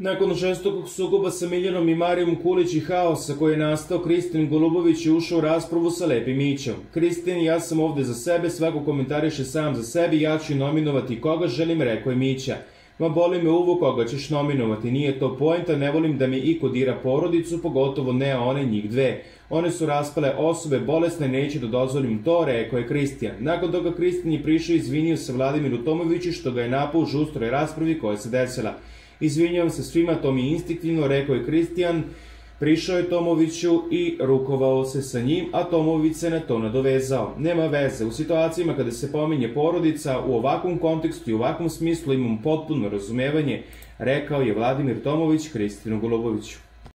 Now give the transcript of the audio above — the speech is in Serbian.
Nakon žestokog sukoba sa Miljanom i Marijom Kulić i haosa koji je nastao, Kristin Golubović je ušao u raspravu sa Lepim Mićom. Kristin, ja sam ovde za sebe, svako komentariše sam za sebi, ja ću nominovati koga želim, rekao je Mića. Ma boli me uvo koga ćeš nominovati, nije to poenta, ne volim da mi iko dira porodicu, pogotovo ne one njih dve. One su raspale osobe bolesne, neće da dozvolim to, rekao je Kristijan. Nakon toga Kristijan je prišao i izvinio se Vladimiru Tomoviću što ga je napao u žustroj raspravi koja se desila. Izvinjavam se svima, to mi je instinktivno, rekao je Kristijan. Prišao je Tomoviću i rukovao se sa njim, a Tomović se na to nadovezao. Nema veze, u situacijama kada se pominje porodica, u ovakvom kontekstu i u ovakvom smislu imam potpuno razumevanje, rekao je Vladimir Tomović Kristinu Goluboviću.